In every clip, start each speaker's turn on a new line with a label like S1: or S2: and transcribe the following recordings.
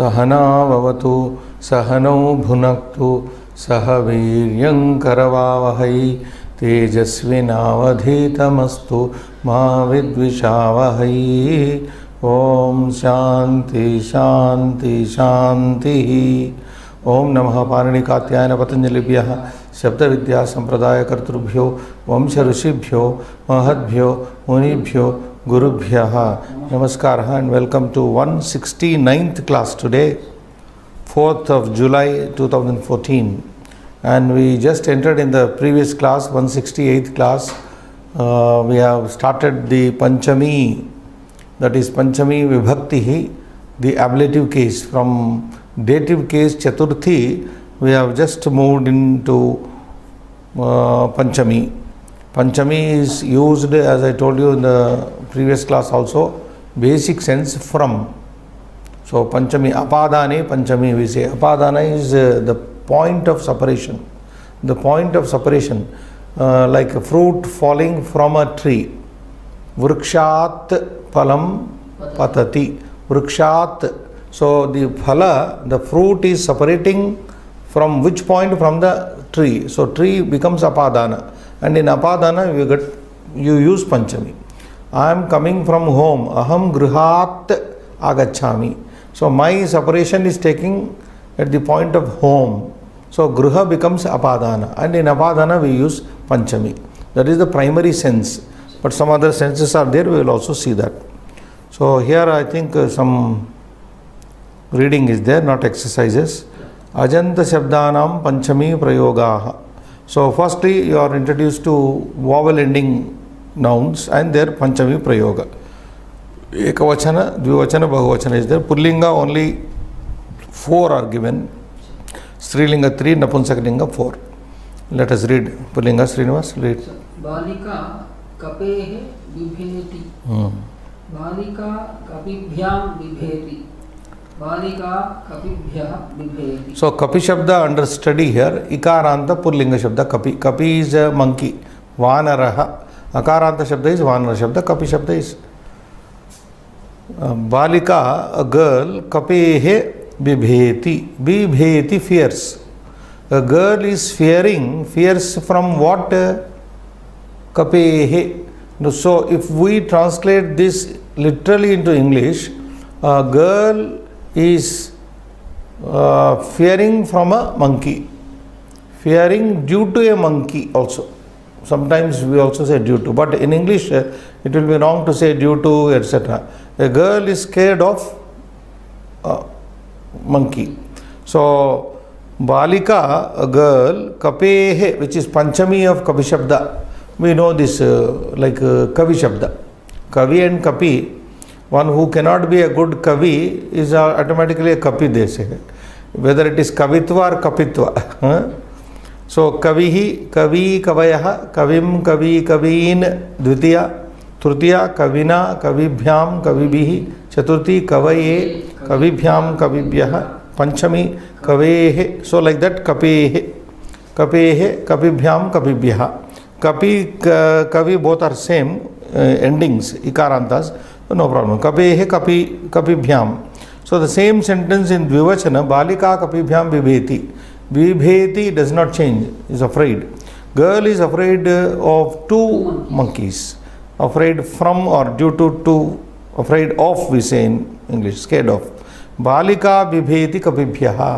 S1: सहनावतु सहनौ भुनक्तु, सह वीर्यङ्करवावहै तेजस्विनावधीतमस्तु मा विद्विषावहै। ॐ शान्ति शान्ति, शान्तिः। ओम नमः पाणिनिकात्यायन पतंजलिभ्यः शब्दविद्या संप्रदायकर्तृभ्यो वंश ऋषिभ्यो महद्भ्यो, मुनिभ्यो Gurubhyaha Namaskar and welcome to 169th class today, 4th of July 2014. And we just entered in the previous class, 168th class. Uh, we have started the Panchami, that is Panchami Vibhakti, the ablative case. From dative case Chaturthi, we have just moved into uh, Panchami. Panchami is used, as I told you in the previous class also, basic sense from. So Panchami, Apadane Panchami we say. Apadana is uh, the point of separation. The point of separation, uh, like a fruit falling from a tree. Vrikshat palam patati. Vrikshat so the phala, the fruit is separating from which point from the tree. So tree becomes apadana, and in apadana you get you use panchami. I am coming from home. Aham grihat agachami. So my separation is taking at the point of home. So griha becomes apadana, and in apadana we use panchami. That is the primary sense. But some other senses are there. We will also see that. So here I think uh, some reading is there, not exercises. Ajanta Shabdanam Panchami Prayogaha. So, firstly, you are introduced to vowel ending nouns and their Panchami Prayoga. Ekavachana, Dvivachana, Bahuvachana is there. Pullinga only four are given. Strilinga three, Napunsakalinga four. Let us read. Pullinga Srinivas, read.
S2: बालिका कपेः बिभेति
S1: Hmm.
S2: बालिका कपिभ्यां बिभेति बालिका कपिभ्यः बिभेति
S1: So Kapi Shabda under study here, Ikaranta Purlinga Shabda Kapi. Kapi is a monkey. Vanaraha. अकारांत शब्द is वानर शब्द, कपि शब्द is बालिका, a girl कपे हे, बिभेति बिभेति fears a girl is fearing fears from what कपे hey. So if we translate this literally in English a girl is fearing from a monkey fearing due to a monkey also Sometimes we also say due to, but in English uh, it will be wrong to say due to, etc. A girl is scared of a monkey. So, Balika, a girl, Kapehe, which is Panchami of Kavi Shabda. We know this uh, like uh, Kavi Shabda. Kavi and Kapi one who cannot be a good kavi is uh, automatically a kapi they say whether it is kavitva or kapitva so कवि कवी कवय कवि कवि कवीन द्वितीय तृतीया कविना कविभ्या कविभ चतुर्थी कवये कविभ्या कविभ्य पंचमी कवे सो लाइक दट कपे कपे कविभ्या कविभ्य कपि कवि बोथ आर सेम एंडिंग्स इकारांतास नो प्रॉब्लम कपे कपि कपिभ्याम so the same sentence in द्विवचन बालिका कपिभ्याम बिभेती vibheti does not change is afraid girl is afraid uh, of two monkeys afraid from or due to two afraid of we say in english scared of balika vibheti kapibhyah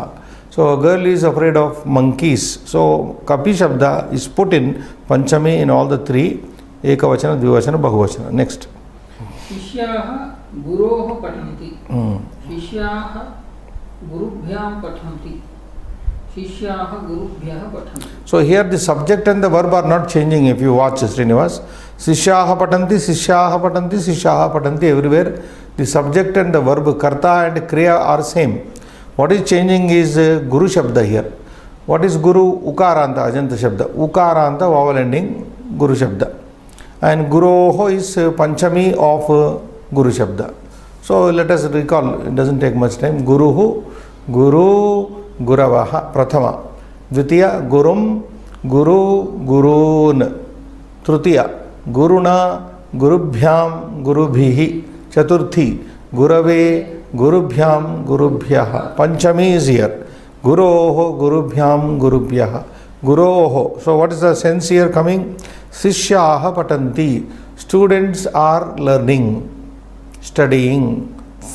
S1: so a girl is afraid of monkeys so kapi shabda is put in panchami in all the three ekavachana dvivachana bahuvachana next
S2: शिष्याः गुरोः
S1: Hmm.
S2: पठन्ति शिष्याः गुरुभ्यः पठन्ति
S1: So here the subject and the verb are not changing if you watch Srinivas. Sishyaha patanti, Sishyaha patanti, Sishyaha patanti everywhere. The subject and the verb karta and kriya are same. What is changing is uh, Guru Shabda here. What is Guru? Ukaranta, Ajanta Shabda. Ukaranta vowel ending Guru Shabda. And Guroho is uh, Panchami of uh, Guru Shabda. So let us recall, it doesn't take much time. Guruhu, Guru, Gurav प्रथम। द्वितीय गुरु गुरु गुरून। तृतीय गुरुणा गुरुभ्या गुरु चतुर्थी गुरवे गुरुभ्या गुरुभ्य। पंचमी year गुरो गुरुभ्या गुरुभ्य। गुरो so what is the sense here coming शिष्या पटंती students are learning studying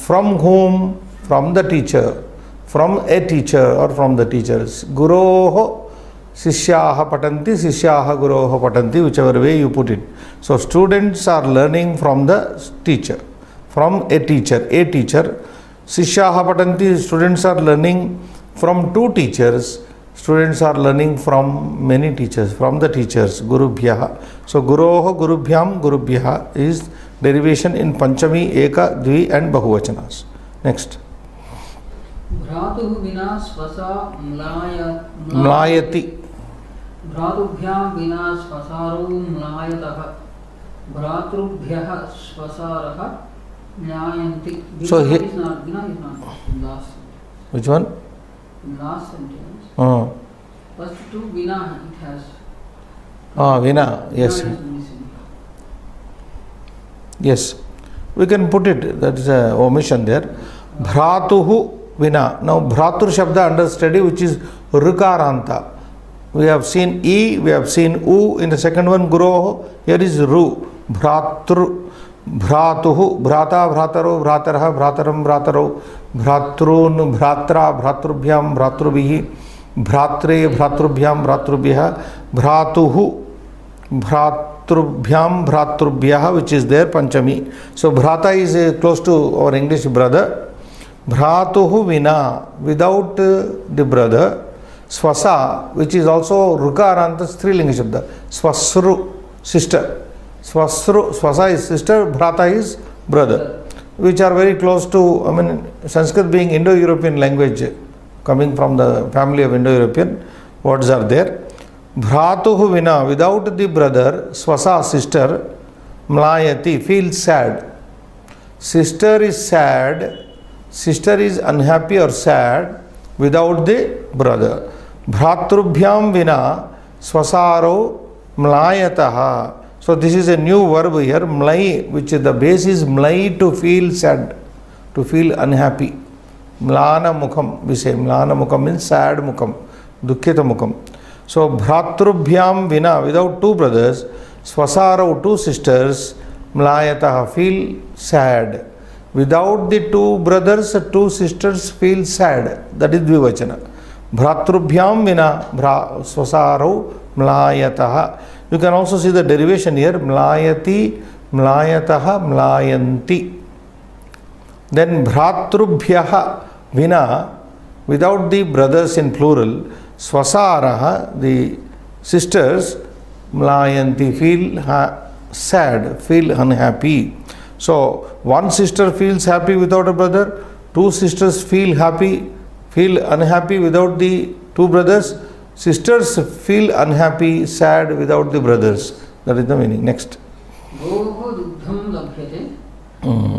S1: from whom from the teacher From a teacher or from the teachers. Guroho Sishyaha Patanti, Sishyaha Guroho Patanti, whichever way you put it. So students are learning from the teacher. From a teacher. A teacher. Sishyaha Patanti, students are learning from two teachers. Students are learning from many teachers, from the teachers, Gurubhyaha. So Guroho Gurubhyam Gurubhyaha is derivation in Panchami, Eka, Dvi and Bahuvachanas. Next.
S2: भ्रातुः विना स्वसा म्लाय
S1: Mlayati.
S2: भ्रातुभ्यां विना स्वसारो म्लायतः भ्रातृभ्यः स्वसारः ज्ञायन्ति
S1: So
S2: Vina
S1: he-
S2: is not Vina is not last
S1: Which one?
S2: last sentence
S1: Uh,
S2: first two Vina it has
S1: ah, Vina. Yes.
S2: Vina is missing.
S1: Yes, we can put it. That is a omission there. Bhratuhu vina. Now Bhratur Shabda under study, which is Rukaranta. We have seen E, we have seen U in the second one, Guroho. Here is Ru. Bhratru. Bhratuhu. Bhrata, Bhrataro, Bhrataraha, Bhrataram, Bhrataro. Bhratrun, Bhratra, Bhratrubhyam, Bhratrubhihi. Bhratre, Bhratrubhyam, Bhratrubhyaha. Bhratuhu. Bhratrubhyam Bhratrubhyah which is there Panchami. So Bhrata is uh, close to our English brother. भ्रातु विना without the brother स्वसा which is also ऋकार अंत स्त्रीलिंग शब्द स्वश्रु sister स्वसृ स्वसा इज़ सिस्टर भ्राता is brother which are very close to I mean Sanskrit being Indo European language coming from the family of Indo European words are there भ्रातु विना विदाउट दि ब्रदर स्वसा sister म्लायती feel sad sister is sad sister is unhappy or sad without the brother. Bhratrubhyam vina, swasaro mlayataha. So this is a new verb here, mlai, which the base is mlai to feel sad, to feel unhappy. Mlana mukham, we say mlana mukham means sad mukham, dukkhita mukham. So Bhratrubhyam Vina, without two brothers, Swasarau, two sisters, Mlayataha, feel sad. Without the two brothers, two sisters feel sad. That is Dvivachana. Bhratrubhyam Vina, Bhra, Mlayataha. You can also see the derivation here, Mlayati, Mlayataha, Mlayanti. Then Bhratrubhyaha Vina, without the brothers in plural, Swasaraha, the sisters, Mlayanti, feel sad, feel unhappy. So, one sister feels happy without a brother, two sisters feel happy, feel unhappy without the two brothers, sisters feel unhappy, sad without the brothers. That is the meaning. Next.
S2: Hmm.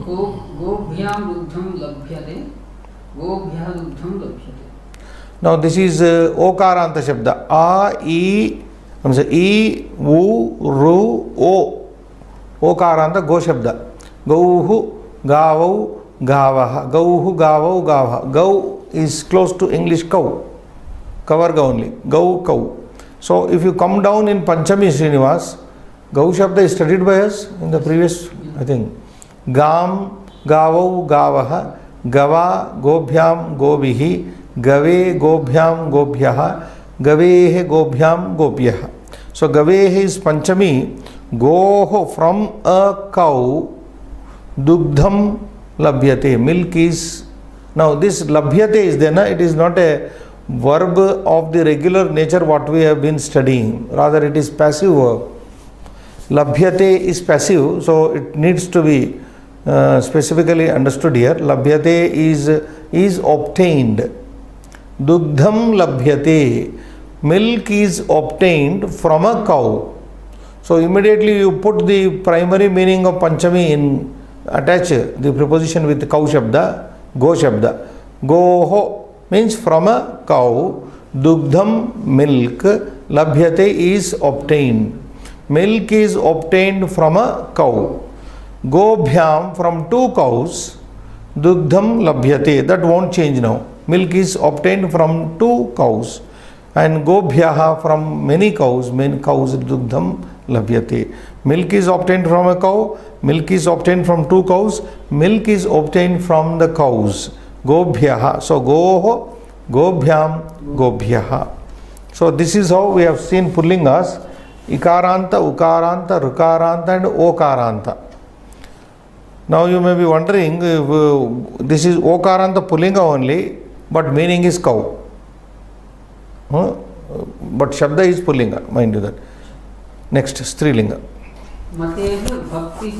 S1: Now this is uh, Okaranta Shabda. A, E, I'm sorry, E, U, Ru, O. Okaranta Go Shabda. गौ गाव गाव। गौ गाव गाव। गौ is close to English cow cover गौ only गौ cow so if you come down in पंचमी श्रीनिवास गौ शब्द is studied by us in the previous I think गाम गाव गाव, गवा गोभ्याम गोभि, गवे गोभ्याम गोभ्य, गवे गोभ्याम गोप्य सो गवे इज़ पंचमी गो फ्रॉम अ कौ दुग्धम लभ्यते मिल्क इज़ नाउ दिस लभ्यते इज़ देना it is not a verb of the regular nature what we have been studying rather it is passive verb लभ्यते is passive so it needs to be specifically understood here लभ्यते is is obtained दुग्धम लभ्यते. Milk is obtained from a cow so immediately you put the primary meaning of Panchami in attach the preposition with cow shabda, go shabda. Goho means from a cow. Dugdham milk. Labhyate is obtained. Milk is obtained from a cow. Gobhyam from two cows. Dugdham labhyate. That won't change now. Milk is obtained from two cows. And gobhyaha from many cows. Many cows dugdham labhyate. Milk is obtained from a cow. Milk is obtained from two cows. Milk is obtained from the cows. Gobhyaha. So go gobhyam gobhyaha. So this is how we have seen Pullingas. Ikaranta, Ukaranta, Rukaranta and Okaranta. Now you may be wondering if uh, this is Okaranta Pullinga only, but meaning is cow. Huh? But Shabda is Pullinga, mind you that. Next, Strilinga.
S2: मतेः भक्तिः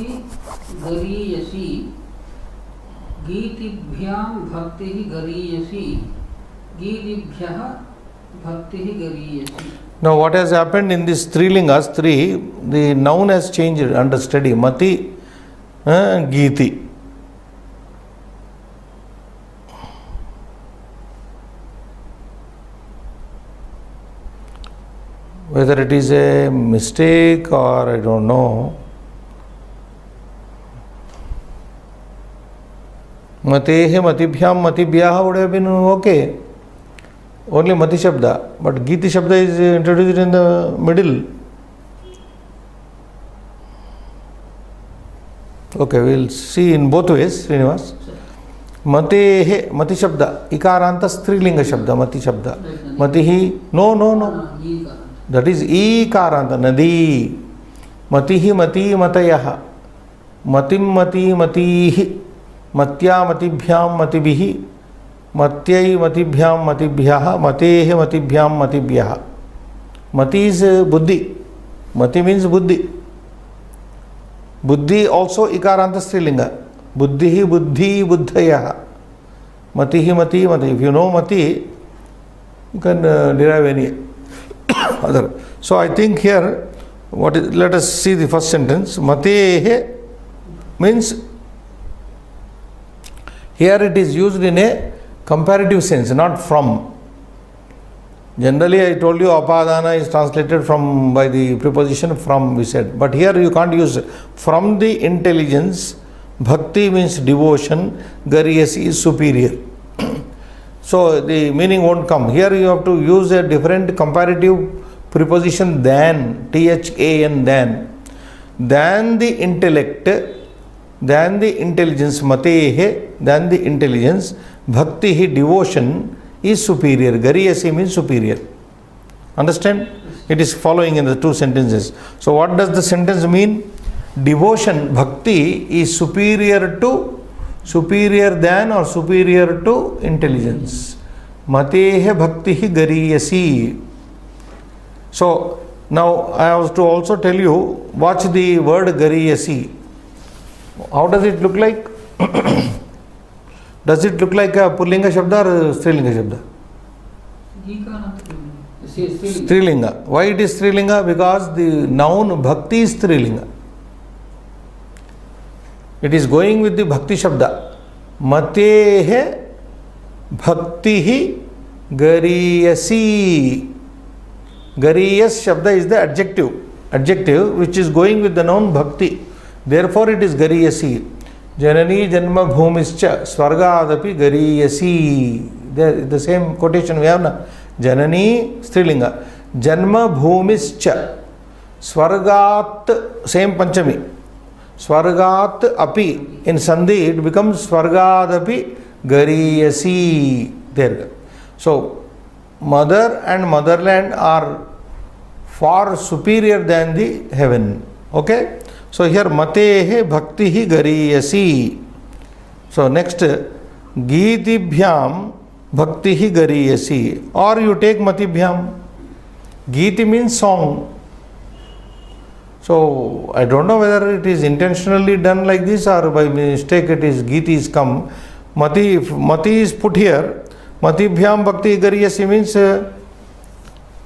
S2: गरीयसी गीतिभ्यां भक्तिः गरीयसी गीतिभ्यः भक्तिः गरीयसी
S1: Now what has happened in this Strilingas, three, the noun has changed under study. Mati, uh, Geeti. Whether it is a mistake or I don't know. Matehe, Matibhyam, Matibhyaha would have been okay. Only Mati Shabda, but Giti Shabda is introduced in the middle. Okay, we'll see in both ways, Srinivas. Matehe, Mati Shabda, Ikaranta Strilinga Shabda, Mati Shabda. Matihi, no, no, no.
S2: ये that
S1: is ईकार अंत नदी मति मती मत मति मती मती मत्या मतिभ्या मति मत्य मतिभ्या मतिभ्य मते मतिभ्या मतिभ्य मति इज़ बुद्धि मति मीन्स बुद्धि बुद्धि ऑल्सो इकारांत स्त्रीलिंग बुद्धि बुद्धि बुद्धय मति मती मत यू नो मति you can any other so i think here what is, let us see the first sentence matehe means here it is used in a comparative sense, not from. Generally, I told you apadana is translated from by the preposition from, we said. But here you can't use from the intelligence. Bhakti means devotion, Gariyasi is superior. So the meaning won't come. Here you have to use a different comparative preposition than, T H A N, than. Than the intellect, than the intelligence, matehe, than the intelligence, bhakti hi devotion is superior. Gariyasi means superior. Understand? It is following in the two sentences. So what does the sentence mean? Devotion bhakti is superior to superior than और superior to intelligence मते है भक्ति ही गरीयसी so now I have to also tell you watch the word गरीयसी how does it look like does it look like
S2: pulling शब्द और स्त्रीलिंग
S1: शब्द स्त्रीलिंग वाई इट इज़ स्त्रीलिंग बिकॉज़ द नाउन भक्ति स्त्रीलिंग it is going with the bhakti शब्द मते भक्ति गरीयसी गरीयस शब्द is the adjective adjective which is going with the noun bhakti therefore it is गरीयसी जननी जन्म भूमिश्च स्वर्गादपि गरीयसी the same quotation we have ना जननी स्त्रीलिंग जन्म भूमिश्च स्वर्गात् सेम पंचमी स्वर्गात अपि इन संधि इट बिकम्स स्वर्गादपि गरीयसी दीर्घ so mother and motherland are far superior than the heaven okay so here मते भक्ति ही गरीयसी सो नेक्स्ट गीतिभ्याम भक्ति ही गरीयसी और यू टेक मतिभ्याम गीति means song so i don't know whether it is intentionally done like this or by mistake it is geeti is come mati mati is put here matibhyam bhakti gariyasi means uh,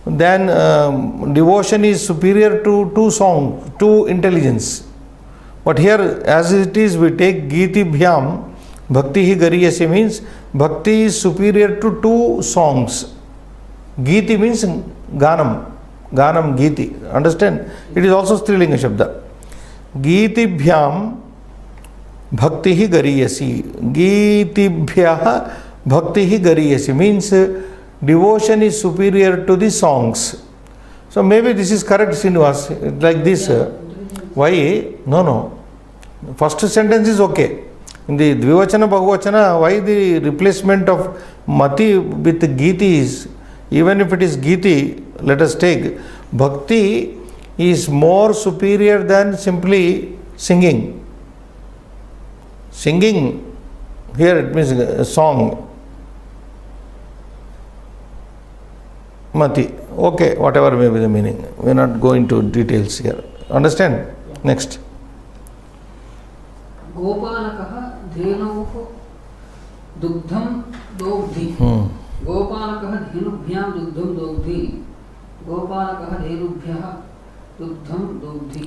S1: then um, devotion is superior to two song, to intelligence. But here, as it is, we take Giti Bhyam, Bhakti hi Gariyasi means Bhakti is superior to two songs. Giti means Ganam, गानम गीति understand it is also स्त्रीलिंग शब्द गीतिभ्याम भक्ति ही गरीयसी गीतिभ्या भक्ति ही गरीयसी means devotion is superior to the songs so maybe this is correct Srinivas like this why no no first sentence is okay in the द्विवचन बहुवचन वाई दि रिप्लेसमेंट ऑफ़ मति with गीति is even if it is गीति let us take bhakti is more superior than simply singing singing here it means a song mati okay whatever may be the meaning we are not going to details here understand next
S2: गोपालकः धेनोः दुग्धं दोग्धि
S1: hmm.
S2: गोपालकः धेनुभ्यां दुग्धं दोग्धि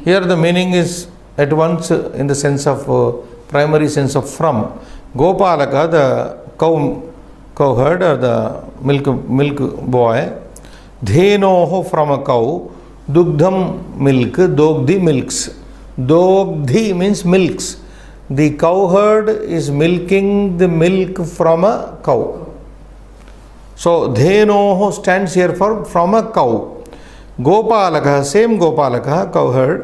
S1: Here the meaning is at once uh, in the sense of uh, primary sense of from. Gopalaka, the cow, cow herd or the milk milk boy, dhenoho from a cow, dugdham milk, dogdhi milks. Dogdhi means milks. The cow herd is milking the milk from a cow. So धेनो stand here for from a cow Gopal same गोपाल गोपालक cowherd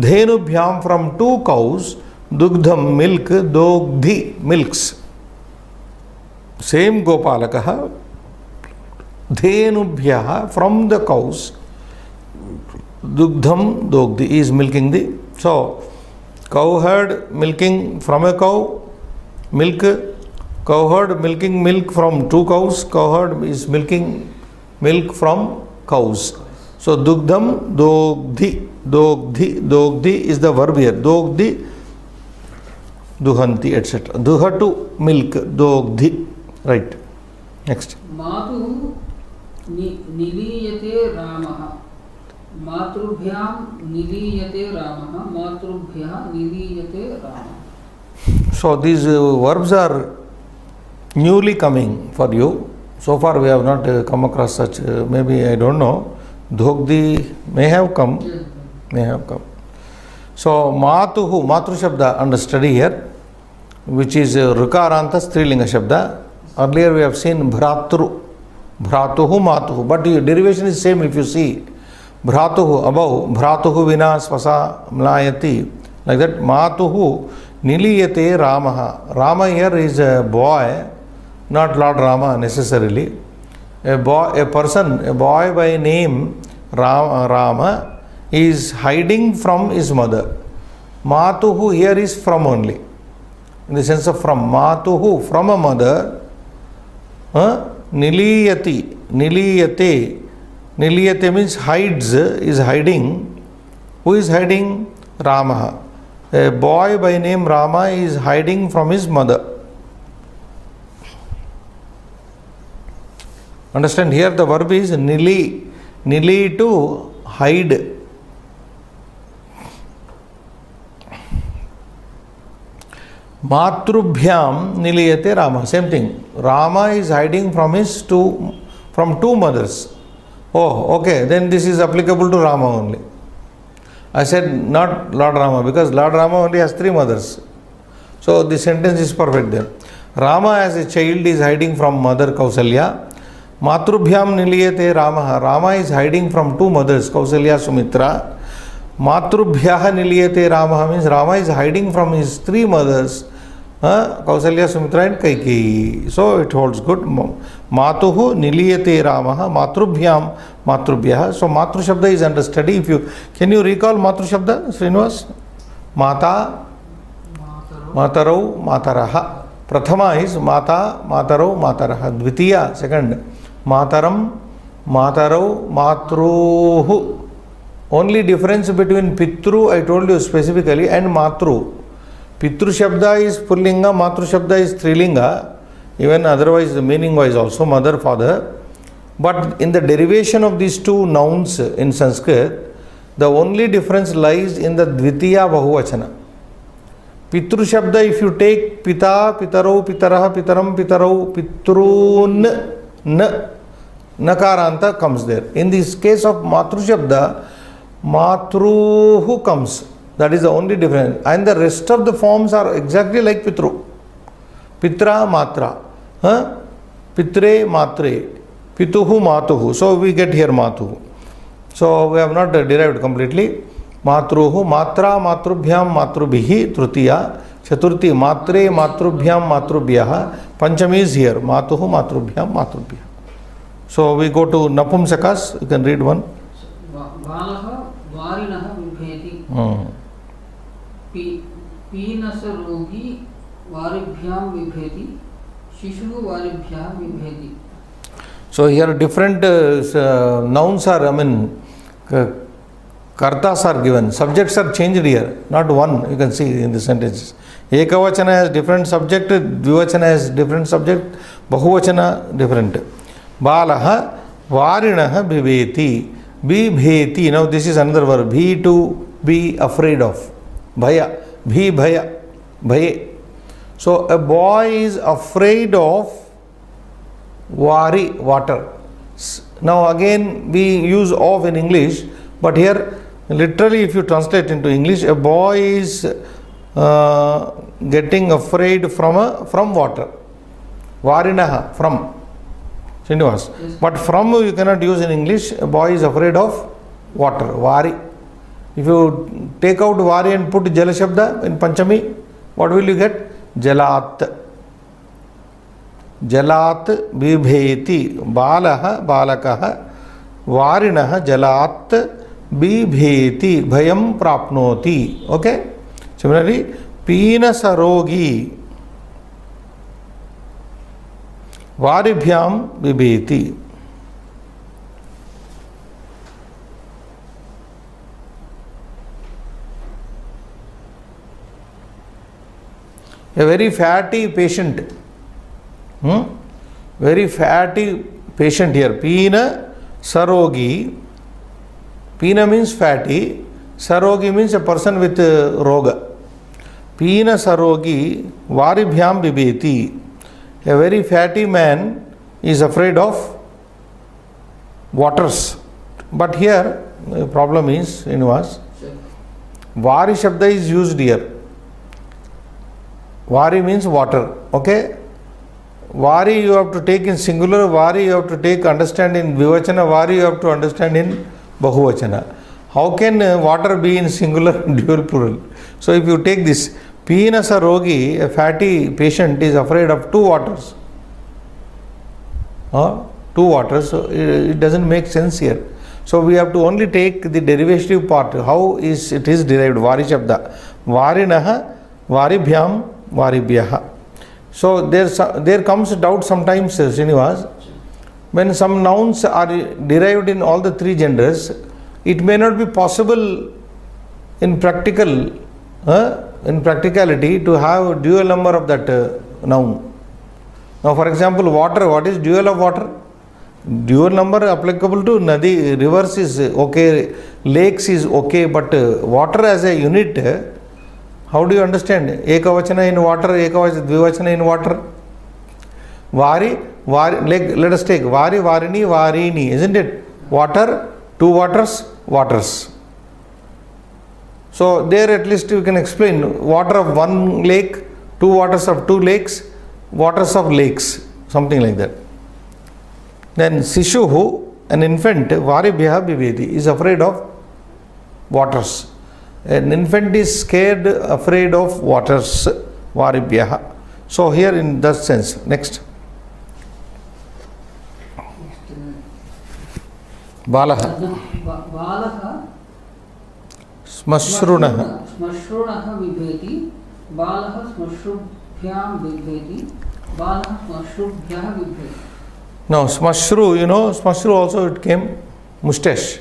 S1: धेनुभ्या from two cows दुग्धम milk दोग्धि milks same गोपालक धेनुभ्य from the cows दुग्धम दोग्धि is milking the so cowherd milking from a cow milk cow herd milking milk from two cows, cow herd is milking milk from cows. So dugdham, dogdhi, dogdhi, dogdhi is the verb here. Dogdhi, duhanti, etc. Duhatu, milk, dogdhi. Right. Next.
S2: मातुः नि निलीयते रामः मातृभ्यां निलीयते रामः मातृभ्यः निलीयते रामः
S1: these uh, verbs are newly coming for you. So far we have not uh, come across such. Uh, maybe I don't know. Dhogdi may have come. may have come. So Matuhu, Matru Shabda under study here, which is uh, Rukaranta Strilinga Shabda. Earlier we have seen Bhratru, Bhratuhu Matuhu, but the derivation is same if you see. Bhratuhu above, Bhratuhu vina svasa mlayati, like that. Matuhu niliyate Ramaha. Rama here is a boy, not Lord Rama necessarily. A boy, a person, a boy by name Ram, Rama is hiding from his mother. Matuhu here is from only. In the sense of from. Matuhu from a mother. Huh? Niliyati. Niliyate. Niliyate means hides, is hiding. Who is hiding? Rama. A boy by name Rama is hiding from his mother. Understand here the verb is nili. Nili to hide. Matrubhyam niliyate Rama. Same thing. Rama is hiding from his two from two mothers. Oh, okay. Then this is applicable to Rama only. I said not Lord Rama because Lord Rama only has three mothers. So the sentence is perfect there. Rama as a child is hiding from mother Kausalya. मातृभ्याम निलीयते Ram. Ram is hiding from two mothers Kaushalya Sumitra. मातृभ्य निलीयते Ram means Ram is hiding from his three mothers Kaushalya Sumitra and Kaikeyi. So it holds good मातु निलीयते राम मातृभ्याम मातृभ्य। सो मातृशब्द is under study if you can you recall मातृशब्द, Srinivas? माता,
S2: मातरौ,
S1: मातर। प्रथमा is माता, मातरौ, मातर। द्वितीया second Mataram, matarau, matruhu. Only difference between pitru, I told you specifically, and matru. Pitru Shabda is Pullinga, Matru Shabda is Strilinga, even otherwise the meaning wise also mother, father. But in the derivation of these two nouns in Sanskrit, the only difference lies in the Dvitiya Bahuvachana. Pitru Shabda, if you take Pita, Pitarau, Pitaraha, Pitaram, Pitarau, Pitrun, N, Nakaranta comes there. In this case of Matru Shabda, Matruhu comes. That is the only difference. And the rest of the forms are exactly like Pitru. Pitra, Matra. Huh? Pitre, Matre. Pituhu, Matuhu. So we get here Matuhu. So we have not uh, derived completely. Matruhu, Matra, Matrubhyam, Matrubhihi, Trutiya. चतुर्थी मात्रे मातृभ्याम मातृभ्य पंचमी is here मातु मातृभ्याम मातृभ्य। So we go to नपुंसकास you can read one so here different nouns are I mean कर्ता are given subjects are changed here not one you can see in the sentences एक वचन has different subject द्विवचन has different subject बहुवचन different बाल वारिण बिभेति बिभेति now this is another verb be to be afraid of भय भी भय भये so a boy is afraid of वारी water now again we use of in English but here literally if you translate into English a boy is getting afraid from a from water. Varinaha, from. Srinivas.
S2: Yes.
S1: But from you cannot use in English, a boy is afraid of water. Vari. If you take out Vari and put Jala Shabda in Panchami, what will you get? Jalat. जलात् बिभेति बालः बालकः वारिणः जलात् बिभेति भयं प्राप्नोति okay similarly पीनसरोगी वारिभ्यां बिभेति a very fatty patient Hmm? Very fatty patient here. Pina Sarogi. Pina means fatty. Sarogi means a person with uh, roga. Pina Sarogi Varibhyam Bibeti. A very fatty man is afraid of waters. But here the problem is, Srinivas, Vari Shabda is used here. Vari means water. Okay? Vari you have to take in singular, Vari you have to take understand in Vivachana, Vari you have to understand in Bahuvachana. How can uh, water be in singular and dual plural? So if you take this, Peenasa Rogi, a fatty patient is afraid of two waters. Huh? Two waters, so it, it doesn't make sense here. So we have to only take the derivative part. How is it is derived? Vari Shabda. Varinaha, Varibhyam, Varibhyaha. So there, there comes doubt sometimes, Srinivas, when some nouns are derived in all the three genders, it may not be possible in practical, uh, in practicality to have dual number of that uh, noun. Now, for example, water, what is dual of water? Dual number applicable to Nadi, rivers is okay, lakes is okay, but uh, water as a unit, uh, how do you understand? Ekavachana in water, ekavachana, dvivachana in water. Vari, vari, like, let us take Vari, Varini, Varini, isn't it? Water, two waters, waters. So there at least you can explain water of one lake, two waters of two lakes, waters of lakes, something like that. Then Sishuhu, an infant, Varibhya Bivedi, is afraid of waters. An infant is scared, afraid of waters, Varibhya. So here in that sense. Next. बालः
S2: बा- बालः
S1: श्मश्रुणः
S2: श्मश्रुणः बिभेति बालः श्मश्रुभ्यां बिभेति बालः श्मश्रुभ्यः बिभेति
S1: Now, smashru, you know, smashru also it came mustache.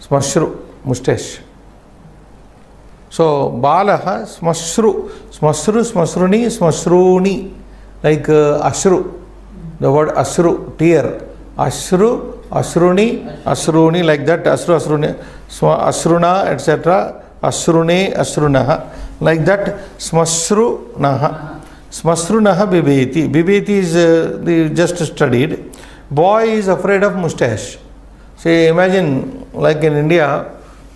S1: Smashru, mustache. So, balaha, smashru, smashru, smashruni, smashruni, like uh, ashru. The word ashru, tear. Ashru, अश्रुणी अश्रुणी लाइक दैट अश्रु अश्रुणी स्व अश्रुण एट्सेट्रा अश्रुणे अश्रुण लाइक दैट स्मश्रुण स्मश्रुण बिबेति बिबेति is the just studied boy is afraid of moustache say imagine like in India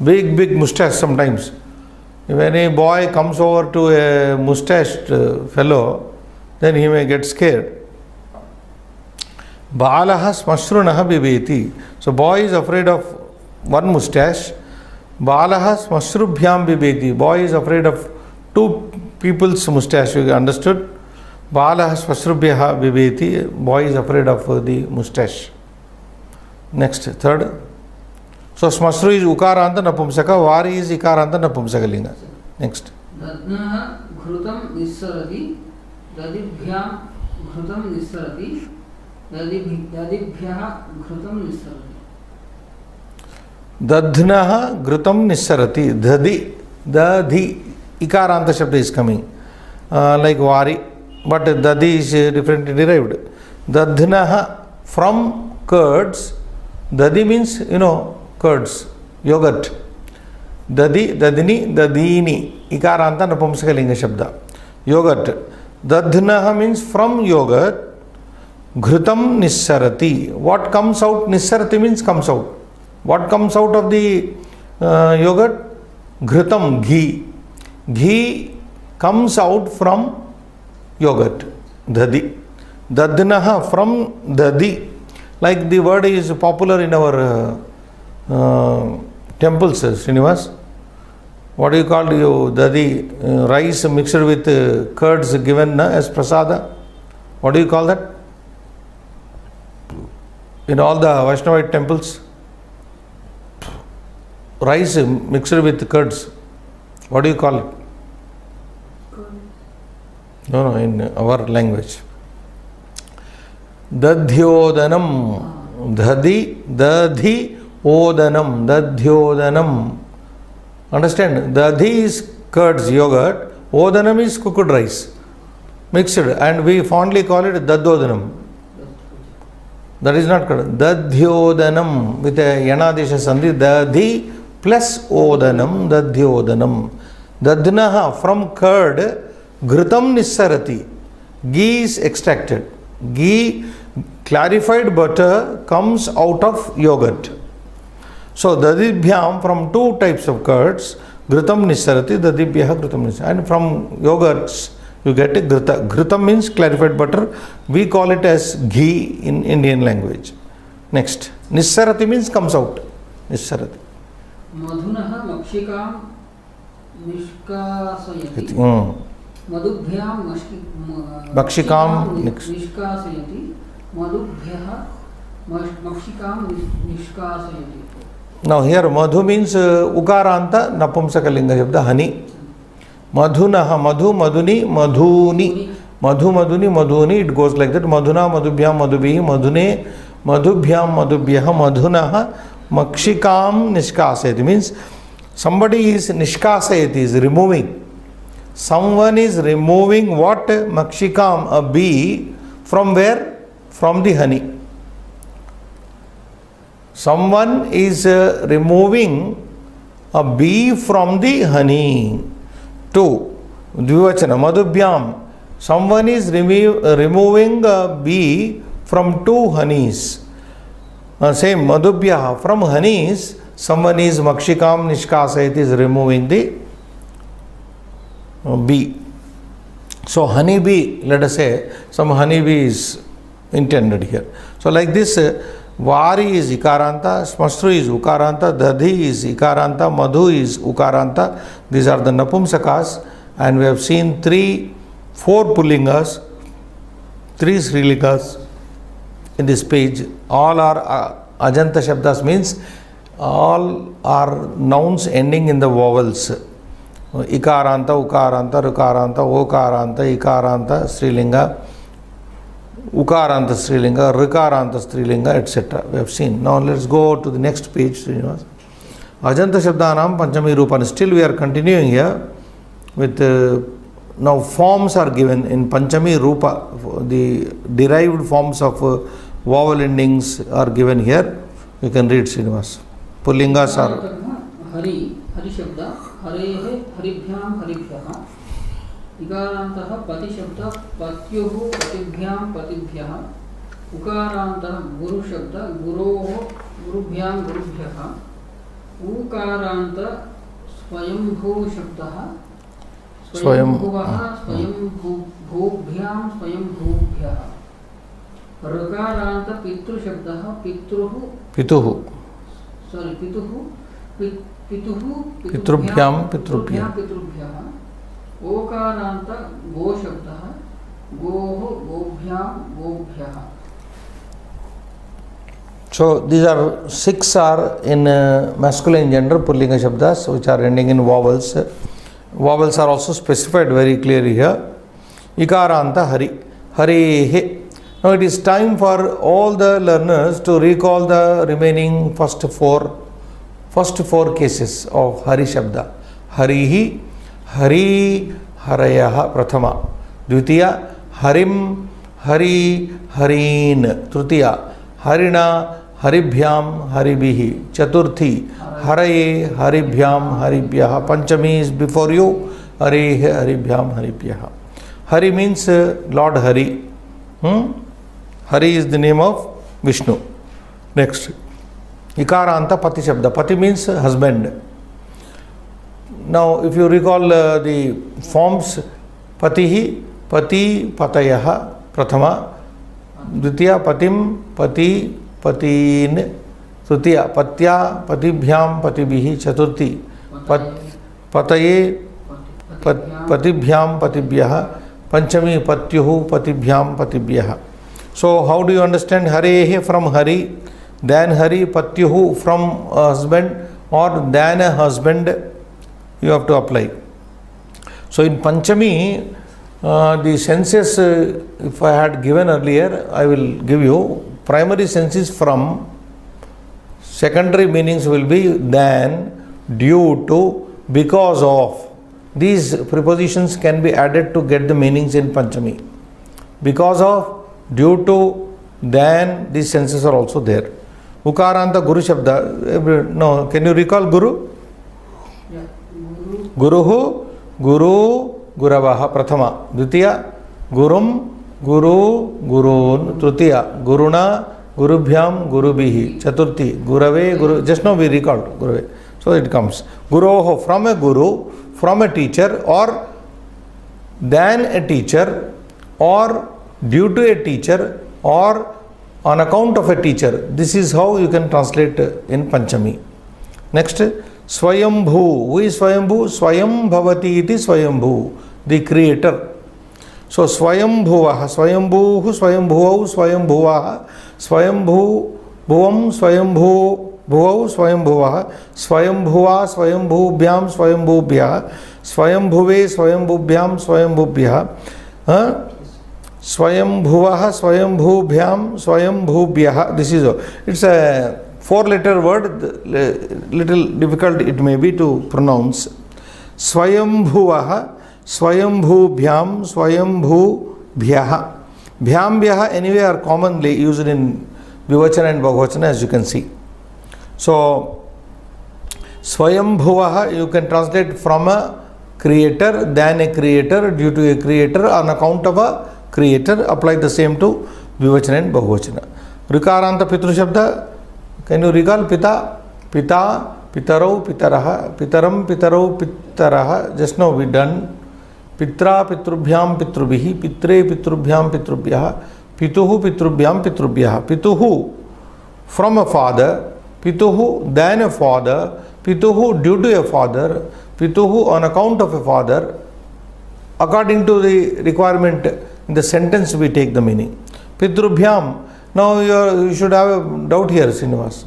S1: big big moustache sometimes when a boy comes over to a moustache fellow then he may get scared बालह स्मश्रुण बिबेति। So boy is afraid of one moustache बालह स्मश्रुभ्याम बिबेति। Boy is afraid of two peoples moustache you understood बालह स्मश्रुभ्य बिबेति। Boy is afraid of the moustache next third so स्मश्रु is उकारांत नपुंसक वारी is इकारांत नपुंसकलिंग
S2: next घृतम निस्सरति निस्सरति। दधन घृत निस्सरती।
S1: दधि दधि इकारांत शब्द इज़ कमिंग लाइक वारी बट दधि इज़ डिफरेंट डिराइव्ड दधन फ्रॉम कर्ड्स दधि means you know curds yogurt दधि दधि दधीनी इकारांत नपुंसकिंग शब्द योगर्ट दधन मीन्स फ्रॉम योगर्ट घृतम निस्सरति what comes out निस्सरति means comes out what comes out of the yogurt घृतम ghee ghee comes out from yogurt दधि दधन फ्रॉम दधि like the word is popular in our temples Srinivas what you called you दधि rice mixed with curds given as prasad what you call that in all the Vaishnavite temples, rice mixed with curds. What do you call it? No, no, in our language. Dadhyodanam. Dhadi, dadhi, odanam. Dadhyodanam. Understand? Dadhi is curds, yogurt. Odanam is cooked rice. Mixed. And we fondly call it dadodanam. That is not correct. Dadhyodanam with a yanadesha sandhi. Dadhi plus odanam. Dadhyodanam. Dadhnaha from curd. Ghritam nissarati. Ghee is extracted. Ghee, clarified butter comes out of yogurt. So dadibhyam from two types of curds. Ghritam nissarati. Dadibhyaha ghritam nissarati. And from yogurts you get a ghrita. Ghrita means clarified butter. We call it as ghee in Indian language. Next. Nissarati means comes out. Nissarati.
S2: मधुनः मक्षिकां निष्कासयति
S1: Hmm.
S2: मधुभ्यां
S1: मक्षिकां निक्स्-
S2: निष्कासयति मधुभ्यः मक्षिकां निष्कासयति
S1: Now here madhu means uh, ukaranta napumsakalinga shabda honey. मधुन मधु मधुनी। मधुनी मधु मधुनी मधुनी इट गोज लाइक दट मधुना मधुभ्या मधुभ मधुने, मधुभ्या मधुभ्य मधुन मक्षिका निष्कासयती। Means somebody is निष्कासयती is removing someone is removing what मक्षिका a bee from where from the honey someone is removing a bee from the honey two. Dvivachana madhubhyam someone is remo- removing a bee from two honeys. Uh, same madhubhyah from honeys someone is makshikam nishkasayat is removing the uh, bee. So honey bee let us say some honey bee is intended here. So like this uh, वारी is इकारांत, स्मश्रु is उकारांत, दधि is इकारांता, मधु is उकारांत। These are the नपुंसकास and we have seen three four पुलिंगस three श्रीलिंगस in this page all are अजंत शब्द means all are nouns ending in the vowels इकारांत उकारांत ऋकारांत ओकारांत इकारांत श्रीलिंगा Ukaranta Srilinga, Rikaranta Srilinga, etc. We have seen. Now let's go to the next page, Srinivas. Ajanta Shabdanam Panchami Rupani. Still we are continuing here with uh, now forms are given in Panchami Rupa. The derived forms of uh, vowel endings are given here. You can read Srinivas. Pullingas are.
S2: Hari, Hari Shabda, Hare, Haribhyam, Haribhyam. इकारान्तः पतिशब्द पत्युः पतिभ्यां पतिभ्यः उकारान्तः गुरुशब्द गुरोः गुरुभ्यां गुरुभ्यः ऊकारान्त स्वयंभू शब्दः
S1: स्वयं-
S2: स्वयंभुवः स्वयंभू भूभ्यां स्वयंभूभ्यः ऋकारान्त पितृशब्दः पितृः
S1: पितुः
S2: सारी पितुः पि- पितुः
S1: पितृभ्यां पितृभ्यः।
S2: पितृभ्यः ओकारान्त गोशब्दः गोः गोभ्यां गोभ्यः
S1: So these are six are in uh, masculine gender Pullinga Shabdas which are ending in vowels. Vowels are also specified very clearly here. Ikaranta Hari. Hari. Now it is time for all the learners to recall the remaining first four first four cases of Hari Shabda. Harihi, हरी हरय प्रथम। द्वितीय, हरि हरी हरीन। तृतीय, हरिणा हरिभ्या हरिभ। चतुर्थी, हरये हरिभ्या हरिभ्य। पंचमी इज़ बिफोर यू हरे हरिभ्याम हरिभ्य। Hari means Lord Hari Hari is the name of Vishnu next इकार अंत पति शब्द पति means husband Now, if you recall uh, the forms, Patihi, Pati, Patayah, Prathama, Patin, Tritiya, Patya, Patibhyam, Patibihi, Chaturthi, Pat, Pataye, Pat, Patibhyam, Patibhyah, Panchami, Patyuhu, Patibhyam, Patibhyah. So, how do you understand Harehe from Hari, then Hari, Patyuhu from a husband, or than a husband? You have to apply. So, in Panchami, uh, the senses, uh, if I had given earlier, I will give you. Primary senses from, secondary meanings will be than, due to, because of. These prepositions can be added to get the meanings in Panchami. Because of, due to, than, these senses are also there. Ukaranta Guru Shabda. No, can you recall Guru? गुरु गुरु गुरव प्रथम. द्वितीय, गुरु गुरु गुरून तृतीय. गुरुण गुरुभ्याम गुरुभि. चतुर्थी, गुरवे गुरु just no we record गुरुवे. सो इट कम्स गुरो from a guru from a teacher or then a teacher or due to a teacher or on account of a teacher this is how you can translate in Panchami next स्वयंभू हुई स्वयंभू स्वयं भवती स्वयंभू the creator so स्वयंभुव स्वयंभू स्वयंभुव स्वयंभुव स्वयंभू भुव स्वयंभू भुव स्वयंभुव स्वयंभुव स्वयंभूभ्या स्वयंभूभ्य स्वयंभुवे स्वयंभुभ्या स्वयंभुभ्य स्वयंभुव स्वयंभूभ्या स्वयंभूभ्य this is it's four letter word, little difficult it may be to pronounce. Swayambhuvah, Swayambhubhyam, Swayambhubhyah. Bhyam Bhyah anyway are commonly used in Vivachana and Bhagavachana as you can see. So, Swayambhuvah you can translate from a creator, than a creator, due to a creator, on account of a creator. Apply the same to Vivachana and Bhagavachana. Rikaranta Pitru Shabda, can you recall पिता पिता, पितरौ, पितर पितर, पितरौ, पितर just no we done पिता पितृभ्या, पितृभ, पित्रे, पितृभ्या, पितृभ्य, पिता, पितृभ्या, पितृभ्य, पिता फ्रॉम अ फादर पिता दैन अ फादर पिता ड्यू टू ए फादर पिता on account of a father according to the requirement in the sentence we take the meaning पितृभ्या no you should have a doubt here Srinivas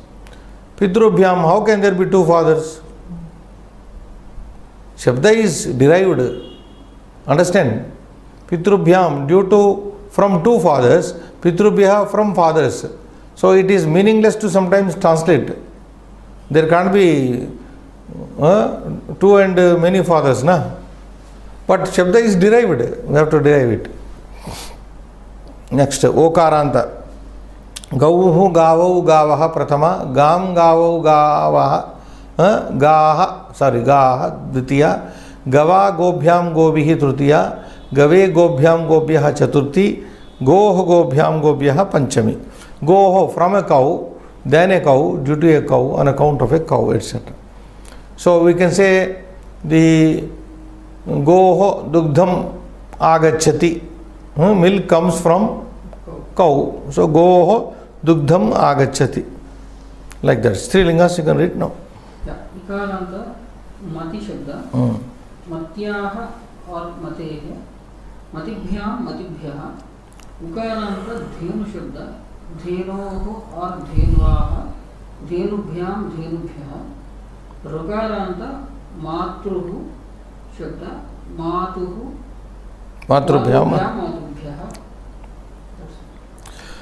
S1: Pitrubhyam, how can there be two fathers? Shabda is derived. Understand? Pitrubhyam, due to from two fathers, Pitrubhya from fathers. So it is meaningless to sometimes translate. There can't be uh, two and uh, many fathers, na? But Shabda is derived. We have to derive it. Next, Okaranta. गौः गावौ गावः प्रथमा गां गावौ गावः गाः सारी गाः द्वितीया गवा गोभ्यां गोभिः तृतीया गवे गोभ्यां गोभ्यः चतुर्थी गोः गोभ्यां गोभ्यः पंचमी गोः from a cow then a cow due to a कौ on account of a cow etcetera we can say the goho dugdham agachati. Uh, milk comes from cow. So goho dugdham agachati. Like that. Strilingas you can read now.
S2: या धेनुभ्यः मातृः शब्द। मातुः।
S1: Matrubhyam.
S2: मातुभ्यः।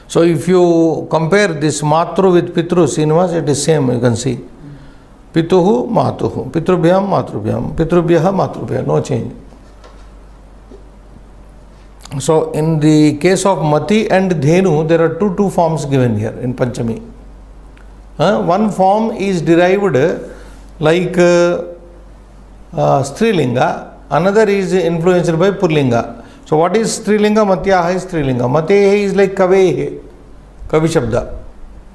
S1: So if you compare this matru with pitru cinemas, it is same. You can see. Pituhu, matuhu. Pitrubhyam, matrubhyam. Pitrubhyah, matrubhyah. No change. So in the case of mati and dhenu, there are two two forms given here in Panchami. Uh, one form is derived like uh, uh, Strilinga, another is influenced by Purlinga. So what is Strilinga? Matyaha is Strilinga. Matehe is like Kavehe, Kavi Shabda.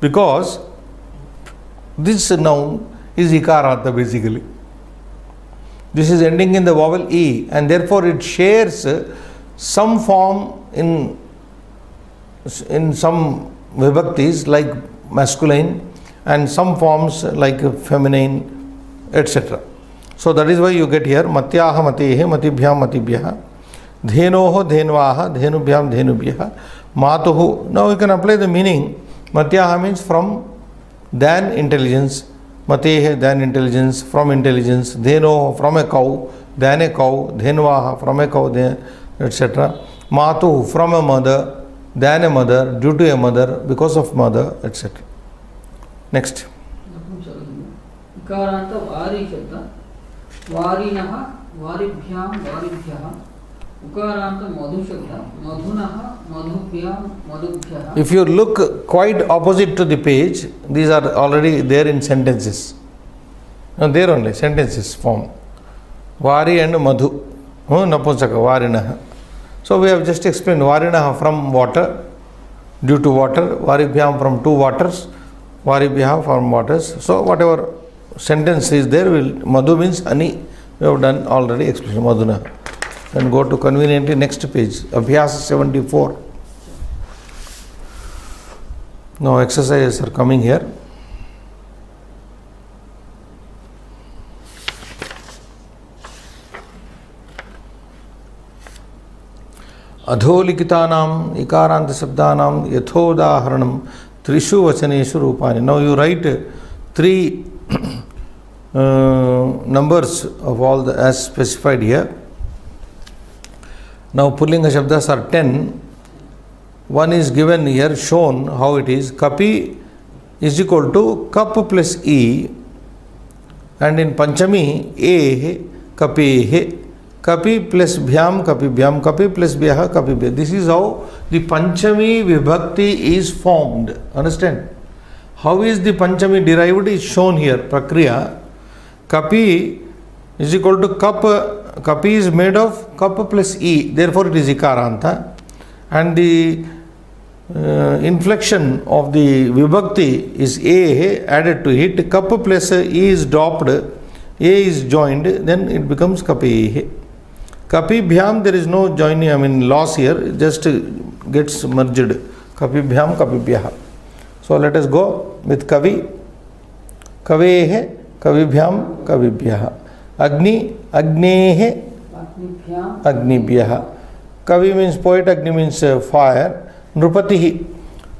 S1: Because this noun is Ikarartha basically. This is ending in the vowel E and therefore it shares some form in in some vibhaktis like masculine and some forms like feminine etc. So that is why you get here matyaha matehe matibhyam matibhyah धेनो धेन्वाह धेनुभ्याम धेनुभ्य मातु now you can apply the meaning मत्याह means from then intelligence मते then intelligence from intelligence धेनो from a cow than a कौ धेन्वाह from a cow etcetera मातु from a mother than a mother due to a mother because of mother etcetera next
S2: वारी
S1: If you look quite opposite to the page, these are already there in sentences. No, there only, sentences form. Vari and Madhu. Oh, Napusaka, Varinaha. So we have just explained Varinaha from water, due to water, Varibhyam from two waters, Varibhya from waters. So whatever sentence is there, will Madhu means honey. We have done already explanation, Madhuna. Then go to conveniently next page, Abhyasa 74. Now exercises are coming here. अधोलिखितानाम् इकारांत शब्दानां यथोदाहरणं त्रिषु वचनेषु रूपाणि now you write three uh, numbers of all the as specified here now pullinga shabdas are 10 one is given here shown how it is kapi is equal to cup plus e and in panchami a kapehe kapi plus bhyam kapi bhyam kapi plus bhyah kapi bhyah this is how the panchami vibhakti is formed understand how is the panchami derived is shown here prakriya kapi is equal to cup kapi is made of cup plus e therefore it is ikaranta and the uh, inflection of the vibhakti is a added to it cup plus e is dropped a is joined then it becomes kapi kapi bhyam there is no joining i mean loss here it just gets merged kapi bhyam kapi bhyah so let us go with kavi kavehe kavibhyam kavibhyah agni agnehe
S2: अग्निभ्यां।
S1: कवि means poet अग्नि means fire नृपति।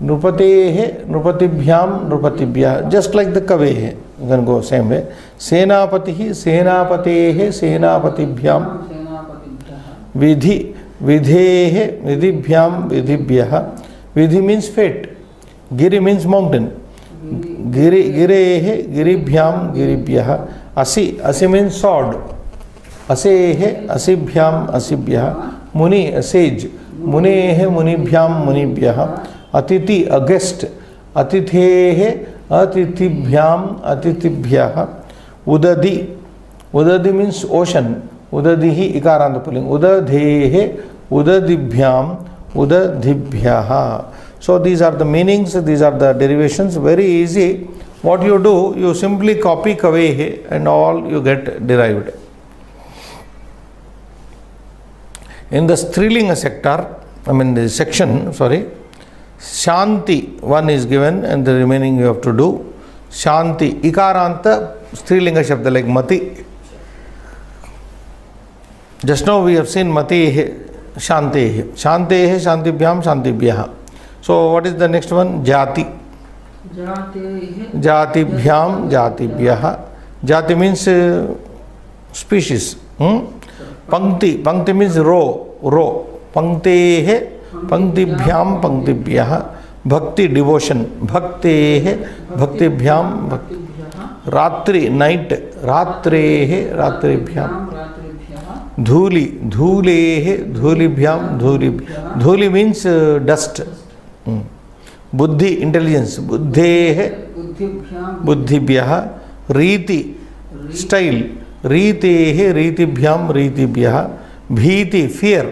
S1: नृपतेः नृपतिभ्यां नृपतिभ्यः। Just like the कवे है go same way सेनापतिः सेनापतेः सेनापतिभ्यां। विधि विधेः विधिभ्यां विधिभ्यः। विधि मीन्स फेट गिरि मीन्स माउंटेन गिरि गिरेः गिरिभ्यां गिरिभ्यः। असि असि मीन्स सॉर्ड असेह असिभ्याम असिभ्य मुनि असेज, मुने मुनिभ्याम मुनिभ्य, अतिथि अगेस्ट अतिथेह अतिथिभ्याम अतिथिभ्य, उदधि उदधि मीन्स ओशन उदधि ही इकारांत पुलिंग उदधेह उदधिभ्याम उदधिभ्य। So these are the meanings these are the derivations very easy what you do you simply copy कवे and all you get derived In the Strilinga sector, I mean the section, sorry, Shanti one is given and the remaining you have to do. Shanti, Ikaranta, Strilinga Shabda like Mati. Just now we have seen Mati, Shanti, Shanti, Shantibhyam, Shantibhyah. So what is the next one? Jati.
S2: जातेः
S1: जातिभ्याम जातिभ्यः जाति means species पंक्ति पंक्ति means रो रो पंक्ते पंक्तिभ्याम पंक्तिभ्यः भक्ति devotion भक्ते भक्तिभ्याम भक्ति रात्रि night रात्रे रात्रिभ्याम
S2: रात्रिभ्यः
S1: धूलि धूले धूलिभ्याम धूलि धूलि मीन्स डस्ट बुद्धि इंटेलिजेंस बुद्धे
S2: बुद्धिभ्यां
S1: रीति स्टैल रीते रीतिभ्या रीतिभ्य, भीति फियर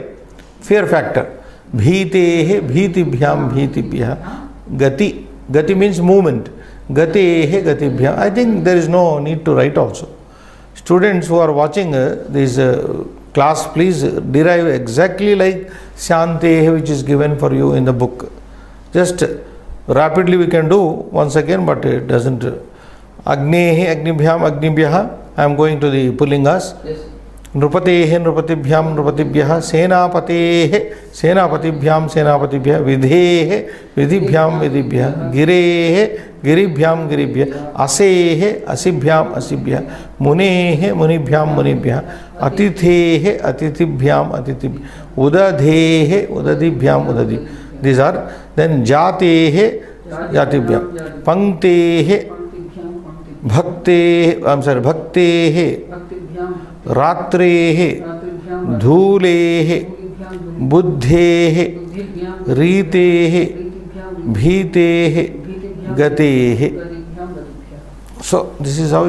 S1: फियर फैक्टर भीते भीतिभ्या भीतिभ्य, गति गति मीन्स मूवमेंट गते गतिभ्या I think there is no need to write also students who are watching this class please derive exactly like shanti which is given for you in the book just rapidly we can do once again but it doesn't अग्ने अग्निभ्याम अग्निभ्य i am going to the pullingas.
S2: Yes.
S1: नृपतेः नृपतिभ्यां नृपतिभ्यः सेनापतेः सेनापतिभ्यां सेनापतिभ्यः विधेः विधिभ्यां विधिभ्यः गिरेः गिरिभ्यां गिरिभ्यः असेः असिभ्याम् असिभ्यः मुनेः मुनिभ्यां मुनिभ्यः अतिथेः अतिथिभ्याम् अतिथिभ्यः उदधेः उदधिभ्याम् उदधि दीस् आर् देन् जातेः जातिभ्यां पङ्क्तेः
S2: पंक्तिभ्यां
S1: सॉरी भक्तेः, रात्रे, धूले, बुद्धे, रीते, भीते, गतेः।
S2: गतिभ्यां गतिभ्यः
S1: So, this is how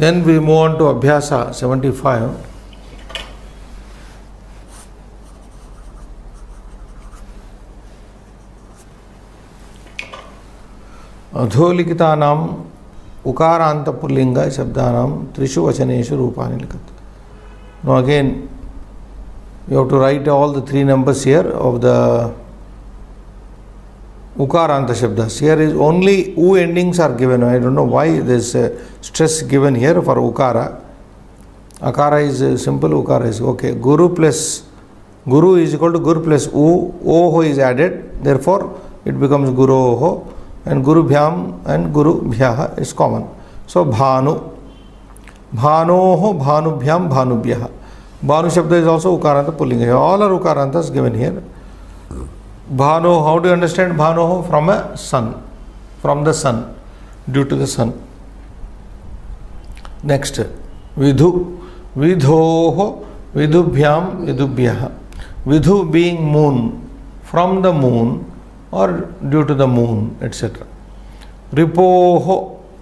S1: Then we move on to Abhyasa 75. अधोलिखितानाम् उकारांत पुल्लिंग शब्दानां त्रिषु वचनेषु रूपाणि लिखति no again you have to write all the three numbers here of the ukaranta shabdas here is only u endings are given i don't know why there's a stress given here for ukara akara is uh, simple ukara is okay guru plus guru is equal to gur plus u oho is added therefore it becomes guru oho and guru bhyam and guru bhyah is common so bhanu bhanoho bhanubhyam bhanubhyah bhanu shabda is also ukaranta pulling all are ukarantas given here bhano how do you understand bhanoho from a sun from the sun due to the sun next vidhu vidhoho vidubhyam vidubhyah vidhu being moon from the moon or due to the moon etc ripoho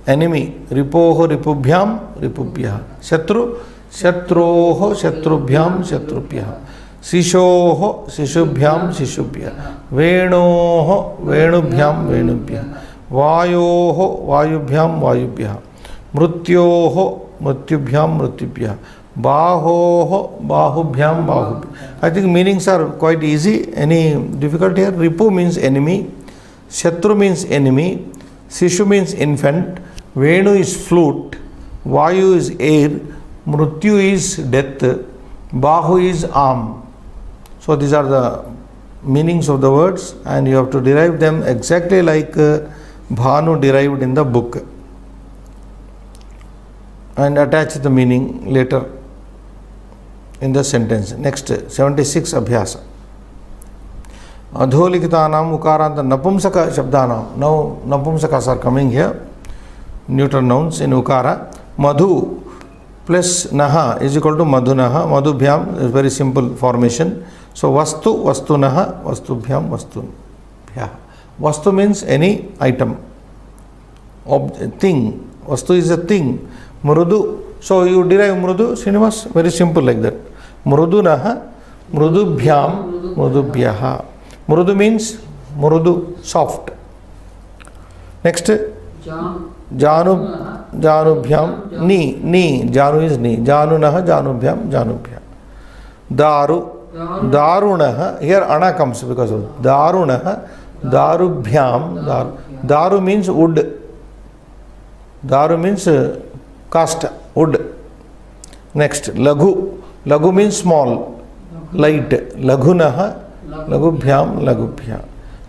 S1: enemy ripoho ripubhyam ripubhyah shatru शत्रोः शत्रुभ्यां शत्रुभ्यः शिशोः शिशुभ्यां शिशुभ्य, वेणोः वेणुभ्यां वेणुभ्य, वायोः वायुभ्यां वायुभ्यः, मृत्योः मृत्युभ्यां मृत्युभ्यः, बाहोः बाहुभ्यां बाहुभ्य। I think meanings are quite easy any difficult here Ripu means enemy शत्रु मीन्स एनिमी शिशु मीन्स इन्फेंट वेणु इज़ फ्लूट वायु is air mrityu is death, bahu is arm. So these are the meanings of the words and you have to derive them exactly like uh, bhanu derived in the book and attach the meaning later in the sentence next 76 abhyasa अधोलिखितानाम उकारांत नपुंसक शब्दानाम now napumsakas are coming here neuter nouns in ukara madhu plus naha is equal to madhunaha madhubhyam is very simple formation सो वस्तु वस्तु वस्तुभ्या वस्तु वस्तु mean any item thing वस्तु इज़ अ थिंग मृदु सो यू डिव मृदु Srinivas very simple like that मृदुन मृदुभ्या मृदुभ्य मृदु मीन मृदु साफ्ट नेक्स्ट
S2: जानु
S1: जानुभ्या नी नी जानु इज़ नी जानुन
S2: जानुभ्या
S1: जानुभ्या Here ana comes because of Darunaha, Darubhyam, Daru. Daru means wood. Daru means uh, cast, wood. Next, Laghu. Laghu means small, light. Laghunaha, Lagubhyam, Lagubhyam.